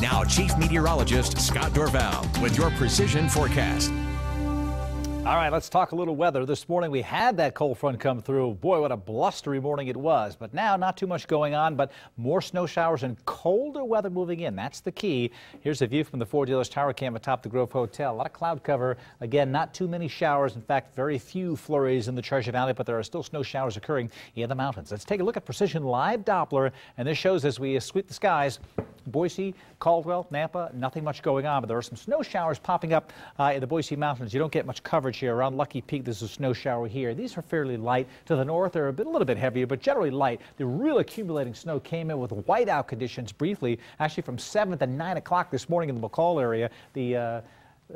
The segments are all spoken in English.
Now, Chief Meteorologist Scott Dorval with your precision forecast. All right, let's talk a little weather. This morning we had that cold front come through. Boy, what a blustery morning it was. But now not too much going on, but more snow showers and colder weather moving in. That's the key. Here's a view from the Ford Dealers Tower Cam atop the Grove Hotel. A lot of cloud cover. Again, not too many showers. In fact, very few flurries in the Treasure Valley, but there are still snow showers occurring in the mountains. Let's take a look at Precision Live Doppler, and this shows as we sweep the skies. Boise, Caldwell, Nampa, nothing much going on, but there are some snow showers popping up uh, in the Boise Mountains. You don't get much coverage here. Around Lucky Peak, there's a snow shower here. These are fairly light. To the north, they're a, bit, a little bit heavier, but generally light. The real accumulating snow came in with whiteout conditions briefly, actually from 7 to 9 o'clock this morning in the McCall area. The uh,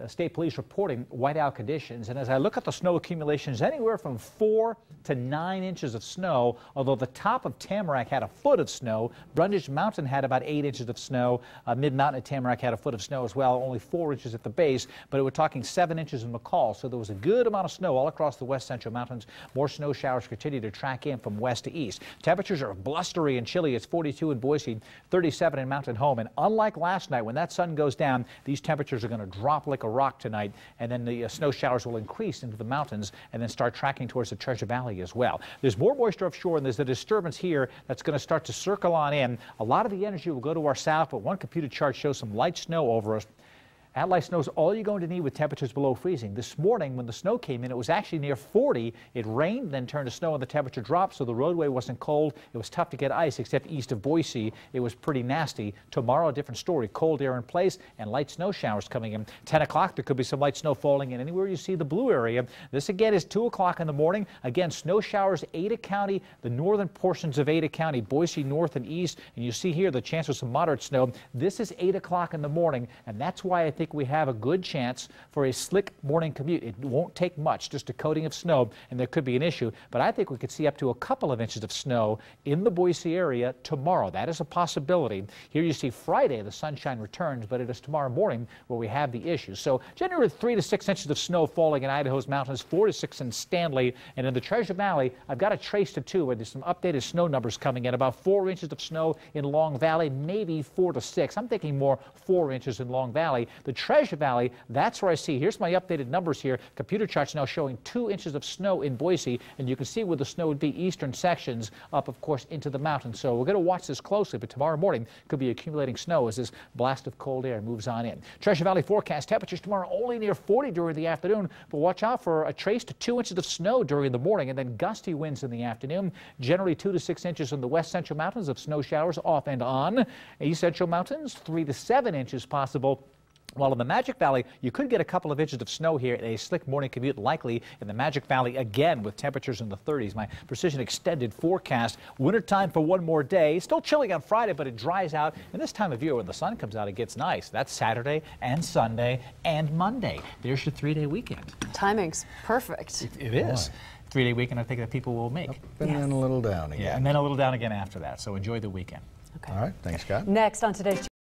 state police reporting whiteout conditions. And as I look at the snow accumulations, anywhere from four to nine inches of snow, although the top of Tamarack had a foot of snow. Brundage Mountain had about eight inches of snow. Uh, Mid Mountain at Tamarack had a foot of snow as well, only four inches at the base, but we're talking seven inches in McCall. So there was a good amount of snow all across the west central mountains. More snow showers continue to track in from west to east. Temperatures are blustery and chilly. It's 42 in Boise, 37 in Mountain Home. And unlike last night, when that sun goes down, these temperatures are going to drop like a rock tonight, and then the uh, snow showers will increase into the mountains and then start tracking towards the Treasure Valley as well. There's more moisture offshore, and there's a disturbance here that's going to start to circle on in. A lot of the energy will go to our south, but one computer chart shows some light snow over us. Atlas snow is all you're going to need with temperatures below freezing. This morning, when the snow came in, it was actually near 40. It rained, then turned to snow, and the temperature dropped, so the roadway wasn't cold. It was tough to get ice, except east of Boise. It was pretty nasty. Tomorrow, a different story. Cold air in place and light snow showers coming in. 10 o'clock, there could be some light snow falling in anywhere you see the blue area. This again is 2 o'clock in the morning. Again, snow showers, Ada County, the northern portions of Ada County, Boise north and east. And you see here the chance of some moderate snow. This is 8 o'clock in the morning, and that's why I think think we have a good chance for a slick morning commute. It won't take much, just a coating of snow, and there could be an issue. But I think we could see up to a couple of inches of snow in the Boise area tomorrow. That is a possibility. Here you see Friday, the sunshine returns, but it is tomorrow morning where we have the issue. So generally three to six inches of snow falling in Idaho's mountains, four to six in Stanley, and in the Treasure Valley, I've got a trace to two where there's some updated snow numbers coming in. About four inches of snow in Long Valley, maybe four to six. I'm thinking more four inches in Long Valley. The the Treasure Valley, that's where I see. Here's my updated numbers here. Computer charts now showing two inches of snow in Boise, and you can see where the snow would be eastern sections up, of course, into the mountains. So we're going to watch this closely, but tomorrow morning could be accumulating snow as this blast of cold air moves on in. Treasure Valley forecast temperatures tomorrow only near 40 during the afternoon, but watch out for a trace to two inches of snow during the morning and then gusty winds in the afternoon. Generally two to six inches in the west central mountains of snow showers off and on. East central mountains, three to seven inches possible while in the Magic Valley, you could get a couple of inches of snow here a slick morning commute likely in the Magic Valley again with temperatures in the 30s. My precision extended forecast. Wintertime for one more day. Still chilly on Friday, but it dries out. And this time of year when the sun comes out, it gets nice. That's Saturday and Sunday and Monday. There's your three day weekend. Timing's perfect. it, it is. Three day weekend I think that people will make. Up and yes. then a little down again. Yeah, and then a little down again after that. So enjoy the weekend. Okay. All right. Thanks, Scott. Next on today's